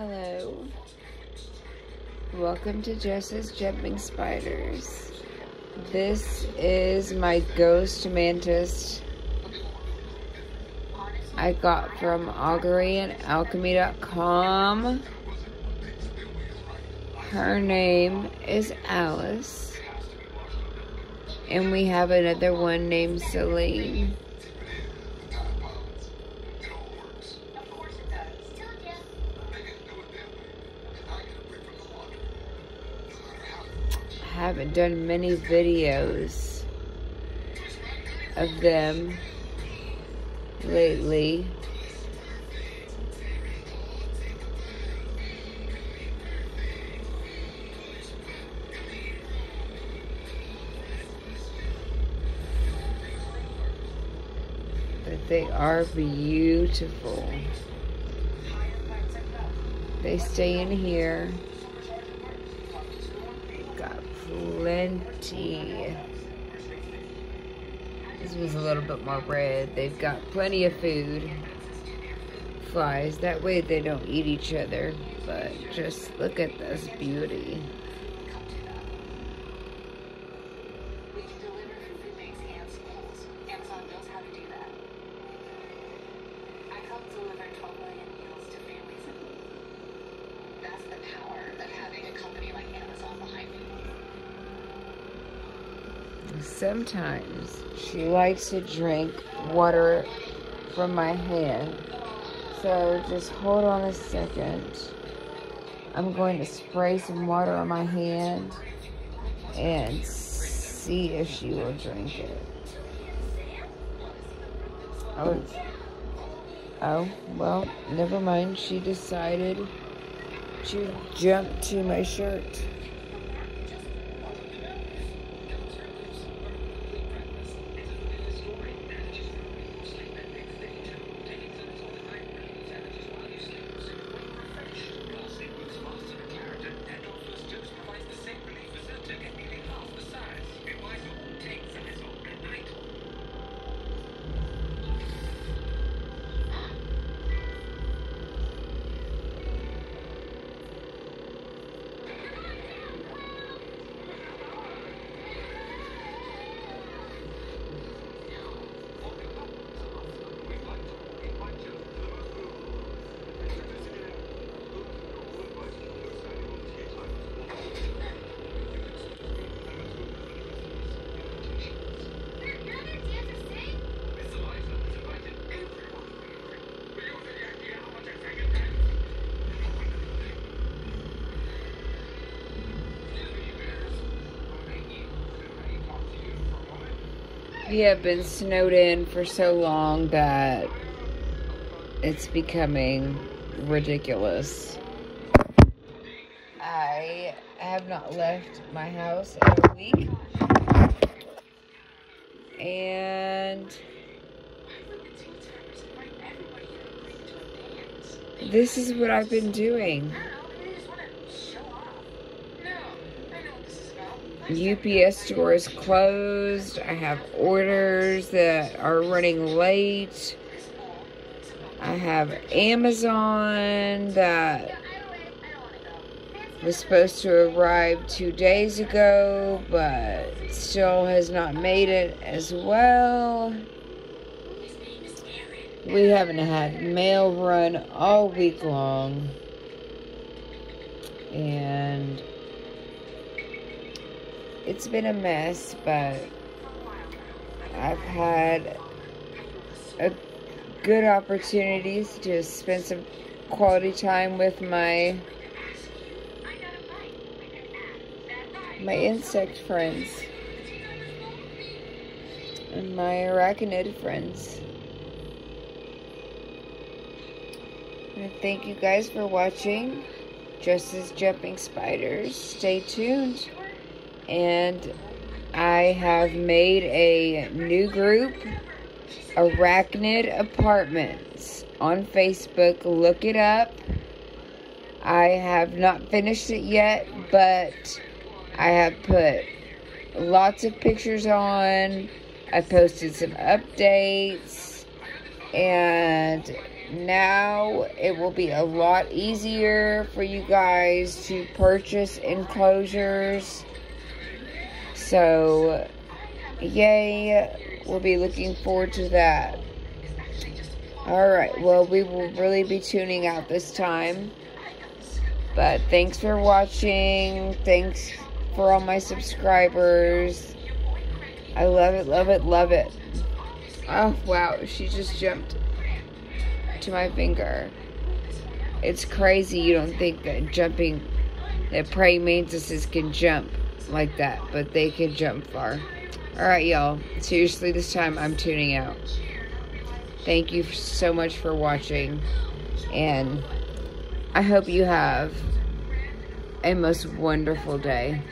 Hello. Welcome to Jessa's Jumping Spiders. This is my ghost mantis I got from auguryandalchemy.com. Her name is Alice. And we have another one named Selene. Haven't done many videos of them lately. But they are beautiful. They stay in here plenty. This was a little bit more red. They've got plenty of food. Flies. That way they don't eat each other. But just look at this beauty. Sometimes she likes to drink water from my hand. So just hold on a second. I'm going to spray some water on my hand and see if she will drink it. Oh, oh well, never mind. She decided to jump to my shirt. We have been snowed in for so long that it's becoming ridiculous. I have not left my house in a week. And this is what I've been doing. UPS store is closed. I have orders that are running late. I have Amazon that was supposed to arrive two days ago, but still has not made it as well. We haven't had mail run all week long. And it's been a mess, but I've had a good opportunities to spend some quality time with my my insect friends and my arachnid friends. And thank you guys for watching Jessa's Jumping Spiders. Stay tuned and I have made a new group, Arachnid Apartments, on Facebook. Look it up. I have not finished it yet, but I have put lots of pictures on. I posted some updates. And now it will be a lot easier for you guys to purchase enclosures. So, yay, we'll be looking forward to that. Alright, well, we will really be tuning out this time. But thanks for watching. Thanks for all my subscribers. I love it, love it, love it. Oh, wow, she just jumped to my finger. It's crazy you don't think that jumping, that praying mantises can jump like that, but they can jump far. Alright, y'all. Seriously, this time I'm tuning out. Thank you so much for watching, and I hope you have a most wonderful day.